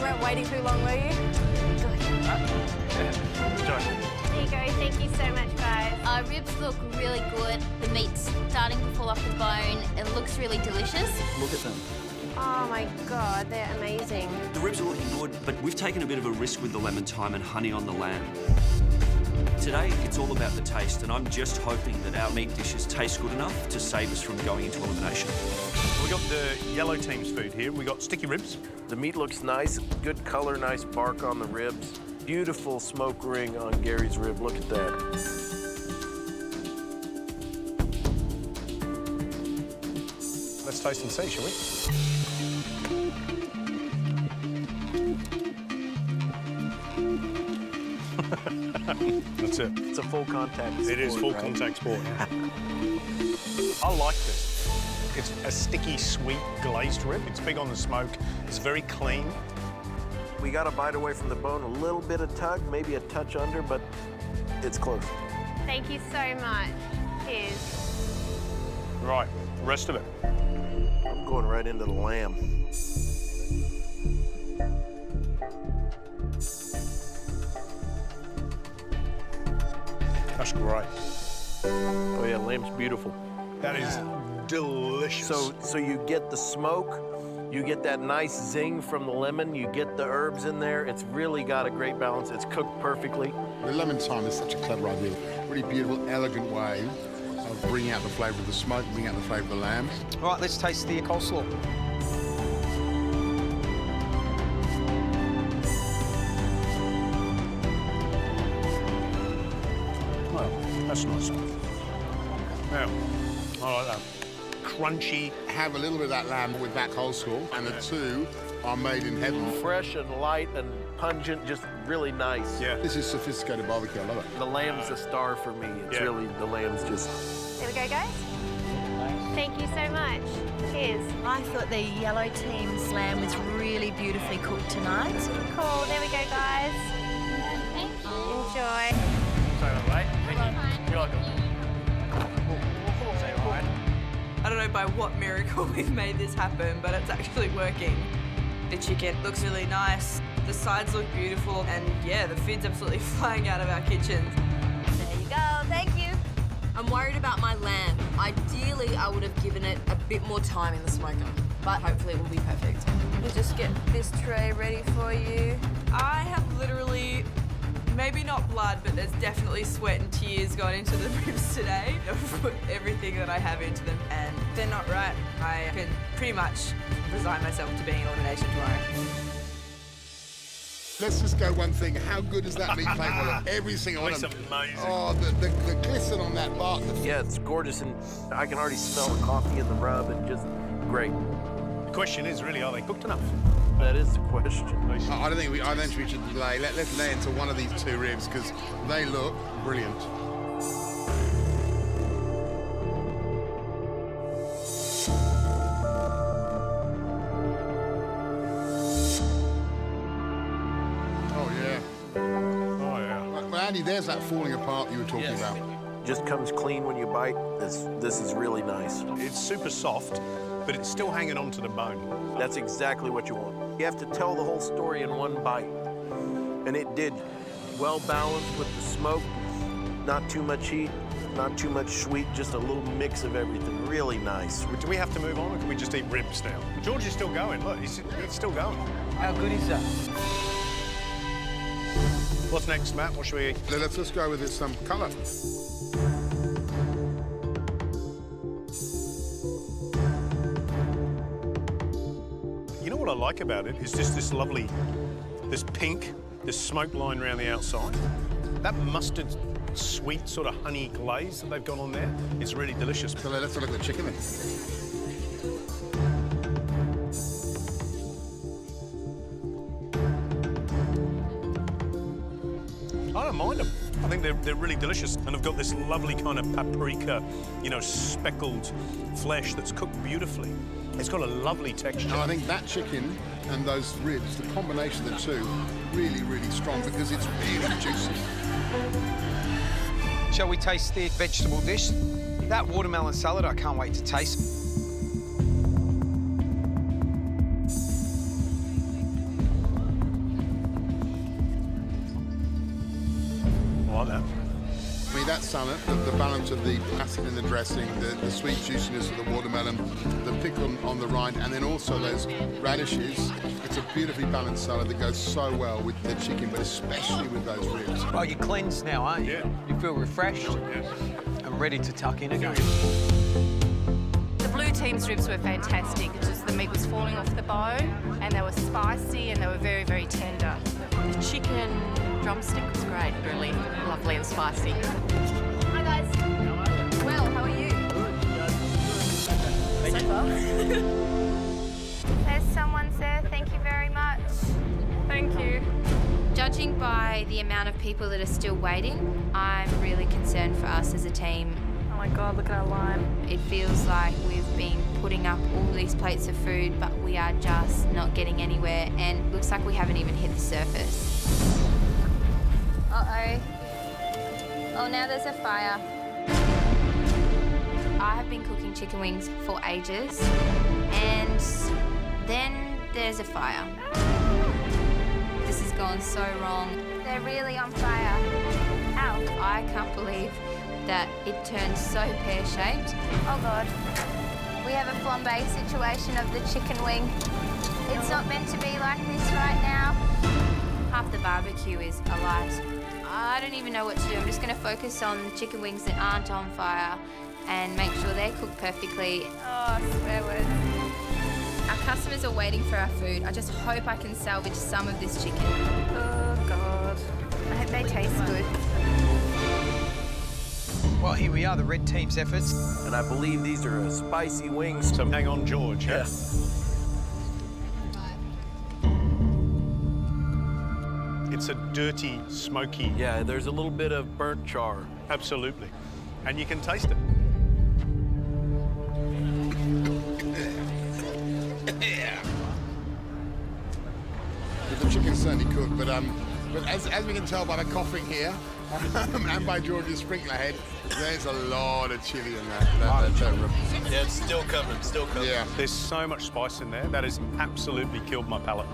weren't waiting too long, were you? Enjoy. There you go. Thank you so much, guys. Our ribs look really good. The meat's starting to fall off the bone. It looks really delicious. Look at them. Oh my god, they're amazing. The ribs are looking good, but we've taken a bit of a risk with the lemon thyme and honey on the lamb. Today, it's all about the taste, and I'm just hoping that our meat dishes taste good enough to save us from going into elimination. We've got the yellow team's food here. We've got sticky ribs. The meat looks nice, good color, nice bark on the ribs. Beautiful smoke ring on Gary's rib. Look at that. Let's taste and see, shall we? That's it. It's a full contact sport, It is full right? contact sport. I like this. It's a sticky, sweet, glazed rib. It's big on the smoke. It's very clean. We got a bite away from the bone, a little bit of tug, maybe a touch under, but it's close. Thank you so much. Cheers. Right, rest of it. I'm going right into the lamb. That's great. Oh yeah, lamb's beautiful. That is delicious. So, so you get the smoke, you get that nice zing from the lemon, you get the herbs in there. It's really got a great balance. It's cooked perfectly. The lemon thyme is such a clever idea. Really beautiful, elegant way of bringing out the flavour of the smoke, bringing out the flavour of the lamb. All right, let's taste the coleslaw. That's nice. Yeah, I like that. Crunchy. Have a little bit of that lamb with that coleslaw, and the two are made in heaven. Fresh and light and pungent, just really nice. Yeah. This is sophisticated barbecue. I love it. The lamb's a star for me. It's Yeah. really, the lamb's just There we go, guys. Thank you so much. Cheers. I thought the yellow team's lamb was really beautifully cooked tonight. Cool. There we go, guys. Thank you. Enjoy. Sorry, mate. Thank you. You're welcome. Say all right. I don't know by what miracle we've made this happen, but it's actually working. The chicken looks really nice, the sides look beautiful, and yeah, the food's absolutely flying out of our kitchen. There you go. Thank you. I'm worried about my lamb. Ideally, I would have given it a bit more time in the smoker, but hopefully it will be perfect. We'll just get this tray ready for you. I have literally, maybe not blood, but there's definitely sweat and tears gone into the ribs today. I've put everything that I have into them, and they're not right. I can pretty much resign myself to being in elimination tomorrow. Let's just go one thing. How good is that meat plate? Well, Every single one Looks of them. amazing. Oh, the, the, the glisten on that bark. Yeah, it's gorgeous, and I can already smell the coffee and the rub, and just great. The question is really, are they cooked enough? That is the question. I I don't think we. I don't think we should delay. Let, let's lay into one of these two ribs because they look brilliant. Oh yeah. Oh, yeah. Well, Andy, there's that falling apart you were talking about. Just comes clean when you bite. This, this is really nice. It's super soft, but it's still hanging on to the bone. That's exactly what you want. You have to tell the whole story in one bite. And it did. Well balanced with the smoke, not too much heat, not too much sweet, just a little mix of everything. Really nice. Do we have to move on, or can we just eat ribs now? George is still going. Look, he's, he's still going. How good is that? What's next, Matt? What should we eat? Let's just go with this um, colour. I like about it is just this lovely, this pink, this smoke line around the outside. That mustard sweet sort of honey glaze that they've got on there is really delicious. So let's have a look at the chicken then. I don't mind them. I think they're, they're really delicious and they've got this lovely kind of paprika, you know, speckled flesh that's cooked beautifully. It's got a lovely texture. No, I think that chicken and those ribs, the combination of the two, really, really strong because it's really juicy. Shall we taste the vegetable dish? That watermelon salad, I can't wait to taste. Salad, the, the balance of the acid in the dressing, the, the sweet juiciness of the watermelon, the pickle on the rind, and then also those radishes. It's a beautifully balanced salad that goes so well with the chicken, but especially with those ribs. Well, you're cleansed now, aren't you? Yeah. You feel refreshed Yeah. and ready to tuck in again. The blue team's ribs were fantastic. It's just the meat was falling off the bone and they were spicy and they were very, very tender. The chicken drumstick was great, really lovely and spicy. Hi guys. Well, how are you? So far. There's someone there. Thank you very much. Thank you. Judging by the amount of people that are still waiting, I'm really concerned for us as a team. Oh my god, look at our line. It feels like we've been putting up all these plates of food, but we are just not getting anywhere, and looks like we haven't even hit the surface. Oh, now there's a fire. I have been cooking chicken wings for ages, and then there's a fire. This has gone so wrong. They're really on fire. Ow. I can't believe that it turned so pear-shaped. Oh god. We have a flambe situation of the chicken wing. It's not meant to be like this right now. Half the barbecue is alight. I don't even know what to do. I'm just going to focus on the chicken wings that aren't on fire and make sure they're cooked perfectly. Oh, swear words. Our customers are waiting for our food. I just hope I can salvage some of this chicken. Oh god. I hope they taste good. Well, here we are, the red team's efforts. And I believe these are spicy wings. So hang on, George. yeah? It's a dirty, smoky. Yeah, there's a little bit of burnt char. Absolutely. And you can taste it. The chicken's certainly cooked, but um, but as, as we can tell by the coughing here and by George's sprinkler head, there's a lot of chili in that. that, that, that rib. Yeah, it's still coming, still coming. Yeah. There's so much spice in there. That has absolutely killed my palate.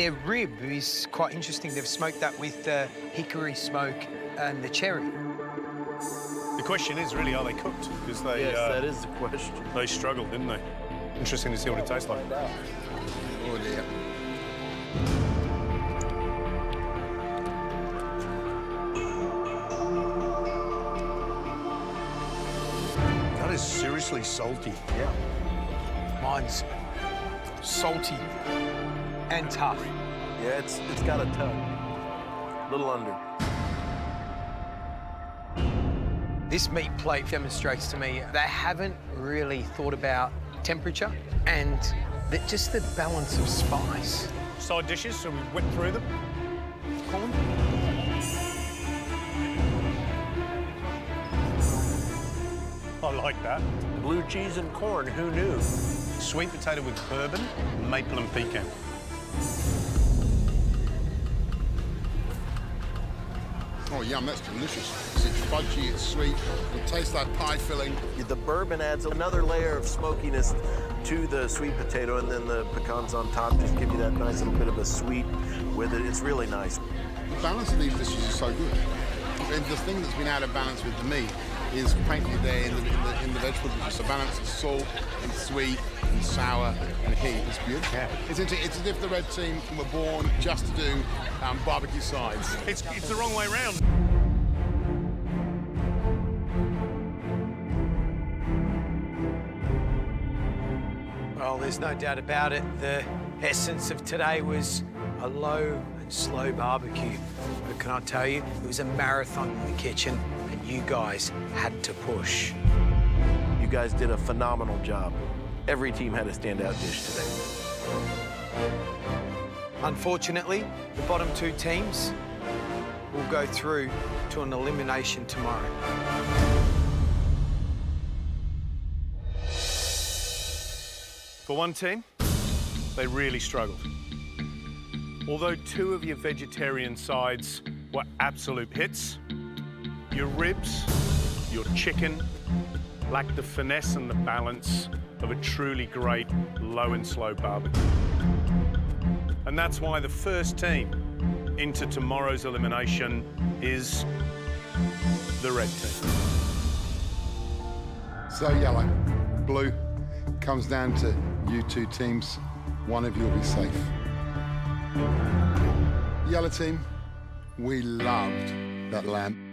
Their rib is quite interesting. They've smoked that with uh, hickory smoke and the cherry. The question is really, are they cooked? Because they Yes, uh, that is the question. they struggled, didn't they? Interesting to see what it tastes like. Oh dear. That is seriously salty. Yeah. Mine's salty and tough. Yeah, it's it's got a tug. A little under. This meat plate demonstrates to me they haven't really thought about temperature and the, just the balance of spice. Side dishes, so we whip through them. Corn? I like that. Blue cheese and corn, who knew? Sweet potato with bourbon, maple and pecan. Oh yum, that's delicious. It's fudgy, it's sweet, it tastes like pie filling. The bourbon adds another layer of smokiness to the sweet potato, and then the pecans on top just give you that nice little bit of a sweet with it. It's really nice. The balance of these dishes is so good. And the thing that's been out of balance with the meat is painted there in the, in the, in the vegetable dishes. The balance of salt and sweet and sour and heat is beautiful. Yeah. It's, inter- it's as if the red team were born just to do um, barbecue sides. It's, it's the wrong way round. Well, there's no doubt about it. The essence of today was a low and slow barbecue. But can I tell you, it was a marathon in the kitchen, and you guys had to push. You guys did a phenomenal job. Every team had a standout dish today. Unfortunately, the bottom two teams will go through to an elimination tomorrow. For one team, they really struggled. Although two of your vegetarian sides were absolute hits, your ribs, your chicken, lack the finesse and the balance of a truly great low and slow barbecue. And that's why the first team into tomorrow's elimination is the red team. So yellow, blue, comes down to you two teams. One of you will be safe. Yellow team, we loved that lamb.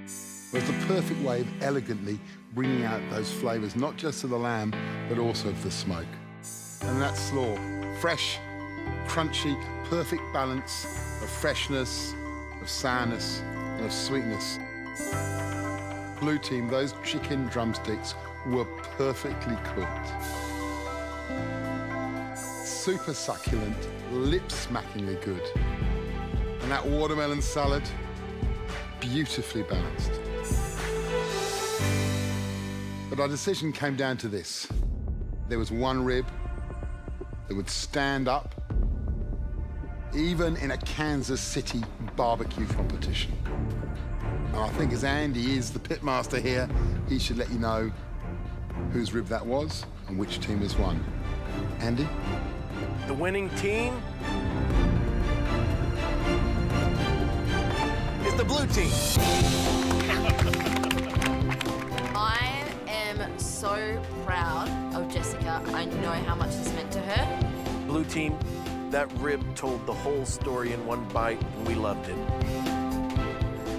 Was the perfect way of elegantly bringing out those flavours, not just of the lamb, but also of the smoke. And that slaw, fresh, crunchy, perfect balance of freshness, of sourness, and of sweetness. Blue team, those chicken drumsticks were perfectly cooked. Super succulent, lip-smackingly good. And that watermelon salad, beautifully balanced. But our decision came down to this. There was one rib that would stand up even in a Kansas City barbecue competition. And I think as Andy is the pitmaster here, he should let you know whose rib that was and which team has won. Andy? The winning team is the blue team. So proud of Jessica. I know how much this meant to her. Blue team, that rib told the whole story in one bite, and we loved it.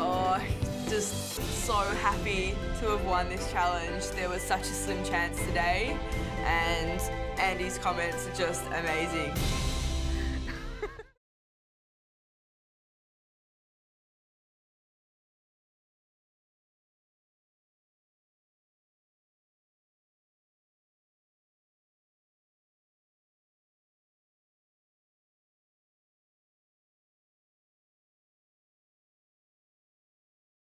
Oh, just so happy to have won this challenge. There was such a slim chance today, and Andy's comments are just amazing.